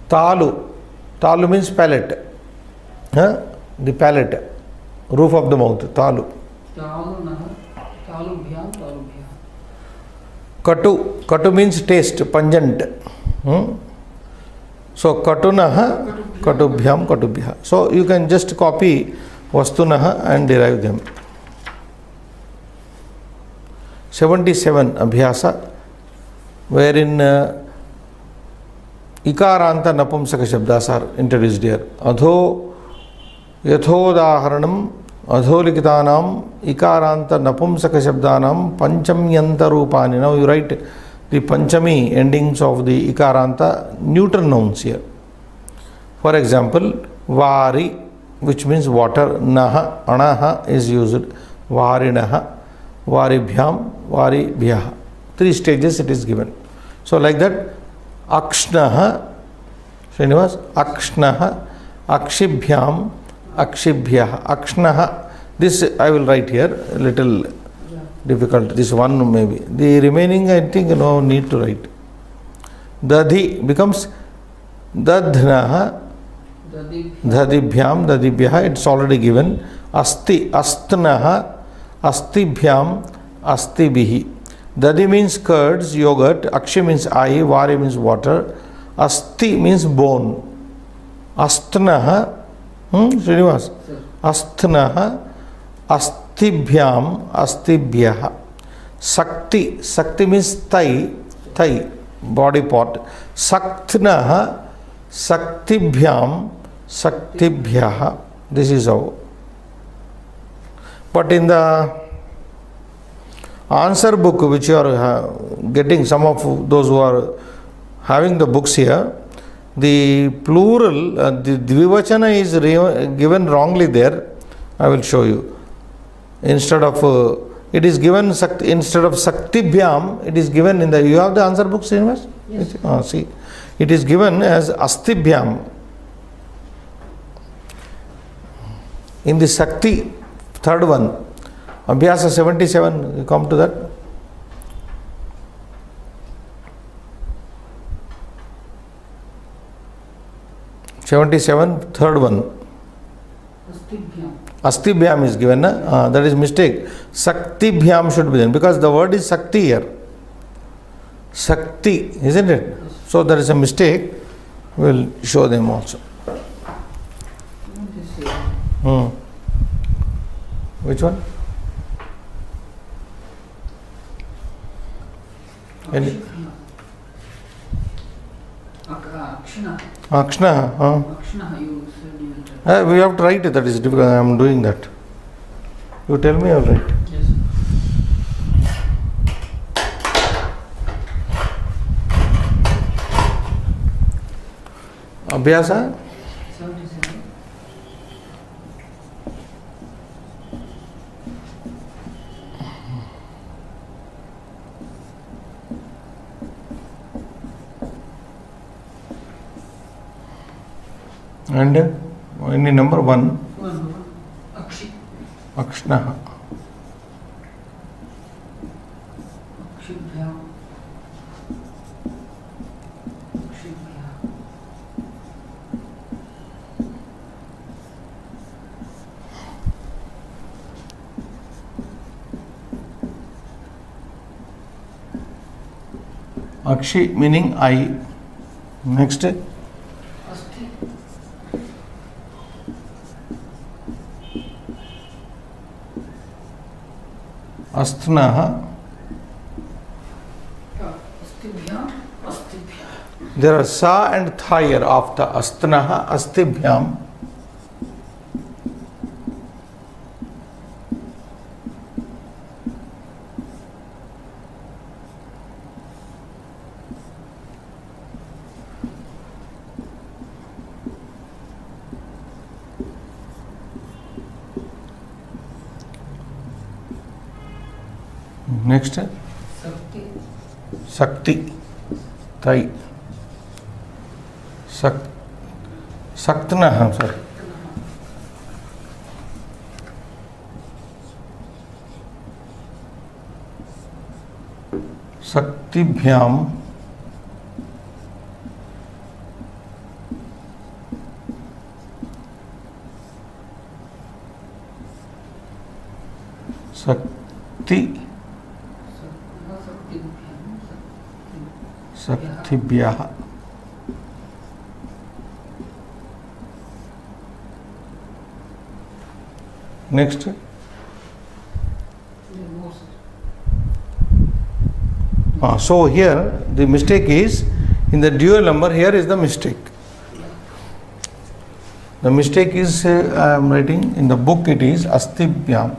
S1: Talu. Talu means palate. Huh? The palate, roof of the mouth, Talu.
S2: तालुनः
S1: कटु कटु mean taste pungent so कटुन कटुभ्या कटुभ्य so you can just copy वस्तुन and derive them seventy seven अभ्यास where in इकारांत नपुंसक शब्द sir इंट्रड्यूस्ड इधो यथोदाहरण अधोलिखिता इकारात नपुंसक शब्दा पंचम्यंतरूपा नव यू रईट दि पंचमी एंडिंग्स ऑफ़ दि इकारात न्यूट्रल नउंस फॉर एग्जांपल वारी विच मीन वाटर नह अण इज़ यूज़ वारिण, वारिभ्या, वारिभ्य. Three stages it is given so like that अक्षण, Srinivas, अक्षण, अक्षिभ्या अक्षिभ्य। अक्षण this I will write here little difficult this one may be the remaining I think no need to write दधि becomes
S2: दध्न
S1: दधिभ्या दधिभ्य इट्स ऑलरेडी गिवन अस्ति अस्तन अस्थिभ्या अस्थि दधि मीन्स कर्ड्स योगट अक्ष मीन्स आई वारी मीन्स वाटर अस्थि मीन्स बोन अस्तन श्रीनिवास। अस्थन अस्थिभ्या अस्थिभ्य। शक्ति शक्ति mean thigh thigh body part शक्तन शक्तिभ्याम शक्तिभ्य। दिस इज़ अव but in the answer book which you are getting some of those who are having the books here the plural uh, the dvivachana is re- given wrongly there. I will show you. Instead of uh, it is given sakti, instead of saktibhyam it is given in the you have the answer book Srinivas?
S2: Yes.
S1: Ah, see. It is given as astibhyam. In the sakti third one abhyasa 77 you come to that seventy seven third one. अस्थिभ्याम is given that is mistake शक्तिभ्याम should be because the word is शक्ति here शक्ति is in it so that is a mistake will show them also which one any Akshna. Huh?
S2: Akshna, you said you uh.
S1: Ah, we have to write it. That is difficult. I am doing that. You tell me, all right. write.
S2: Yes.
S1: Abhyasa?
S2: Seventy-seven.
S1: And any number one. Akshna. Akshi meaning I. Next. Asthna.
S2: अस्तिभ्याम् अस्तिभ्यः
S1: There are sa and tha here after astnaha astibhyam.
S2: शक्ति
S1: तई शक्त न हाँ sir शक्तिभ्याम यह next so here the mistake is in the dual number here is the mistake the mistake is I am writing in the book it is अस्थिभ्याम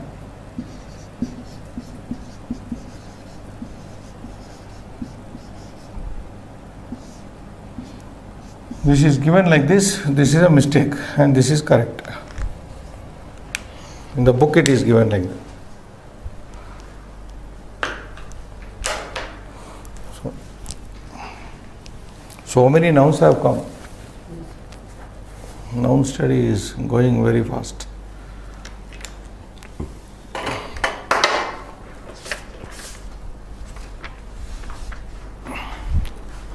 S1: This is given like this, this is a mistake and this is correct. In the book it is given like that. So, so many nouns have come. Noun study is going very fast.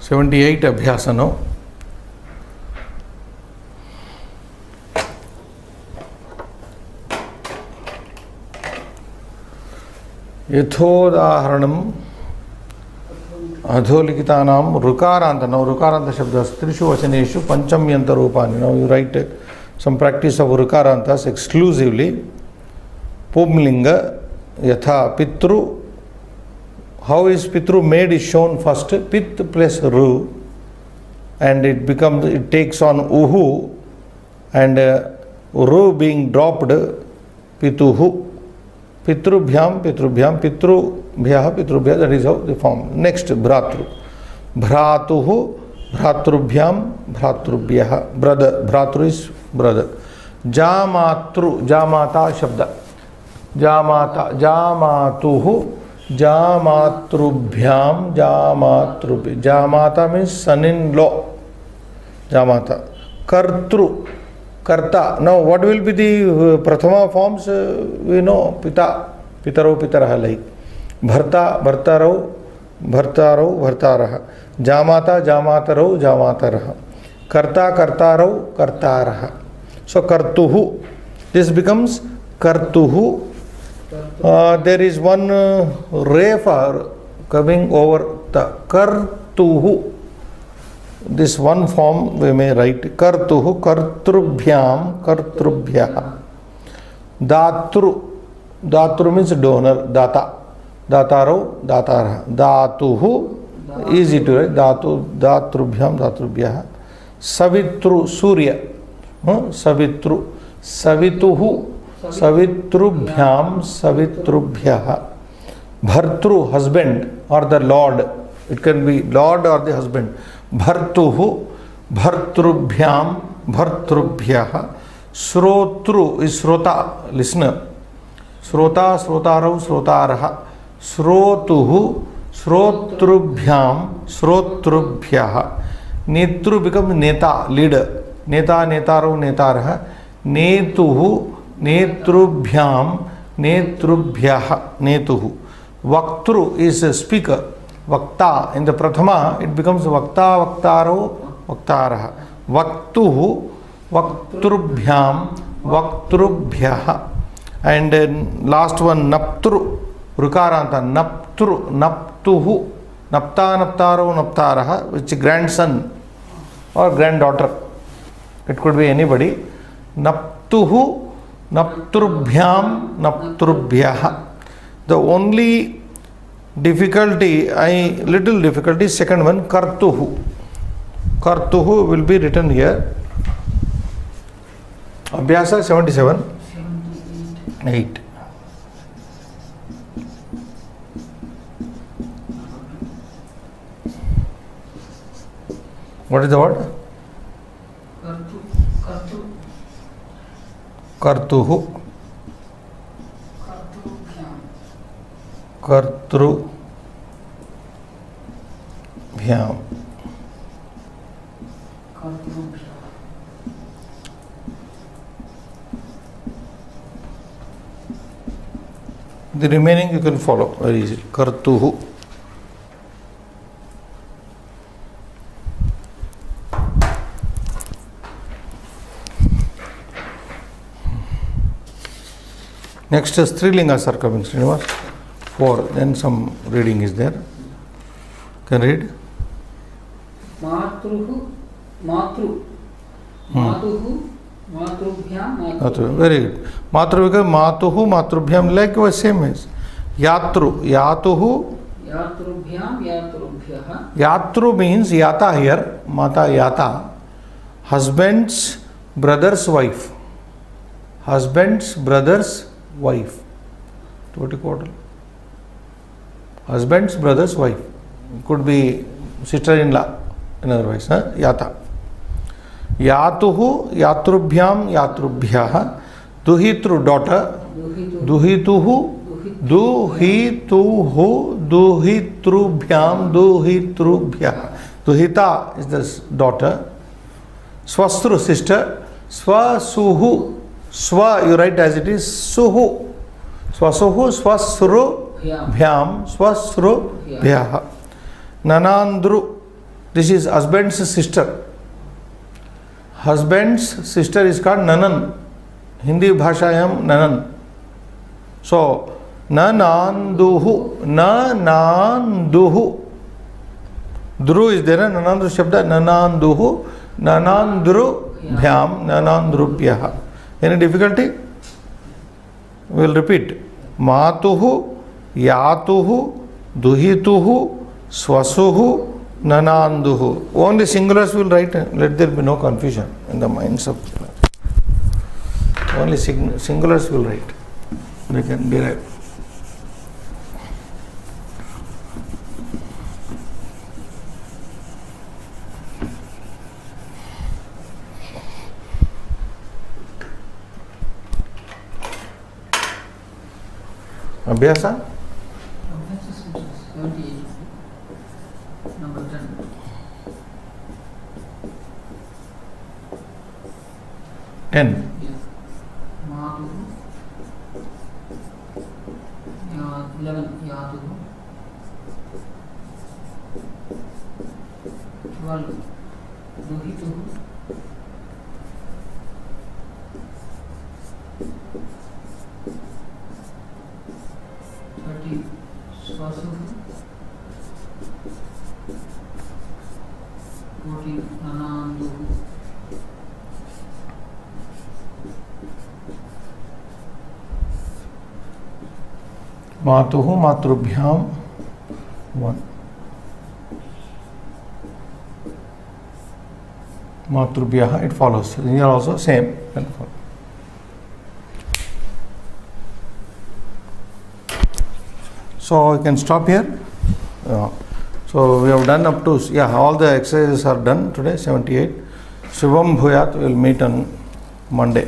S1: Seventy-eight abhyasano. यथोदाहरणम अधोलिखितानां ऋकारान्त नौ ऋकारान्त शब्द त्रिषु वचनेषु पञ्चम्यन्त रूपाणि now you write some practice of ऋकारान्तस exclusively पुंलिंग यथा पितृ how is पितृ made is shown first पित plus ru and it becomes it takes on uhu and uh, ru being dropped pituhu पितृभ्याम पितृभ्याम पितृभ्य पितृभ्य that is how the form next भ्रातृ. भ्रातु भ्रातृभ्याम भ्रातृभ्य. ब्रद भ्रातृ इज़ ब्रदर जामातृ, जामाता शब्द. जामाता, जामातु जामातृभ्याम जामातृभ्य. जामाता मीन्स सन इन लॉ जामाता. कर्तृ कर्ता। No what will be the Prathama forms we know पिता, पितरौ पितरः लाइक भर्ता, भर्तारौ भर्तारौ, भर्तारः। जामाता, जामातरौ, जामातरः। कर्ता, कर्तारौ, कर्तारः। सो कर्तुः दिस बिकम्स कर्तुः। There is one ray for coming over the कर्तुः। This one form we may write kartuhu kartrubhyam kartrubhyah datru datru means donor data dataro datara datuhu easy to write datu datrubhyam datrubhyah savitru surya savitru savituhu savitrubyam savitrubhyah bhartru husband or the lord it can be lord or the husband भर्तुः भर्तृभ्याम भर्तृभ्यः श्रोतृ श्रोता listener श्रोता, श्रोतारौ श्रोतारः श्रोतुः श्रोतृभ्याम श्रोतृभ्यः। नेतृ become नेता leader नेता, नेतारौ नेतारः नेतुः नेतृभ्याम नेतृभ्यः नेतुः। वक्तृ इज़ स्पीकर वक्ता इन द प्रथमा इट बिकम्स वक्ता, वक्तारो, वक्तारः। वक्तुः वक्तृभ्याम वक्तृभ्यः। एंड लास्ट वन नप्तृ ऋकारांत नप्तृ, नप्तुः, नप्ता, नप्तारो, नप्तारः which grandson or granddaughter it could be anybody नप्तुः नप्तृभ्याम नप्तृभ्यः। The only difficulty I little difficulty second one कर्तुहु कर्तुहु विल बी रिटर्न हियर अभ्यास seventy seven eight what is the word कर्तुहु
S2: कर्तृभ्याम
S1: The remaining you can follow very easily. Kartuhu. Next is Strilingas are coming, Srinivas. Four then some reading is there can read very good मातृ। मातु मातृभ्याम like the same is
S2: यातृ यातु।
S1: यातृ means याता here माता याता। Husband's brother's wife husband's brother's wife टोटी कॉटल husband's brother's wife. Could be sister in law, in other words, huh? yata. Yatuhu, yatrubhyam, yatrubhyaha, duhitru daughter,
S2: duhituhu,
S1: duhituhu, duhitrubhyam, duhitrubhyaha. Duhita is the daughter. Swastru, sister. Swasuhu, swa, you write as it is, suhu. Swasuhu, swasru, भ्याम। स्वश्रु भ्या ननांद्रु this is husband's sister husband's sister is called ननन Hindi भाषायाम ननन so ननांदुहु ननांदुहु ध्रु is there ननांद्रु शब्द ननांदुहु ननांद्रु भ्याम ननांद्रुभ्य एनी डिफिकल्टी विल रिपीट मातुहु यातु, दुहितु, स्वसु, ननांदु. Only singulars will write let there be no confusion in the mind of only singulars will write can derive अभ्यास
S2: 10 मातुः
S1: मातृभ्याम वन मातृभ्यः it follows here same so you can stop here Yeah. so we have done up to yeah all the exercises are done today 78 shivam bhuyat we will meet on monday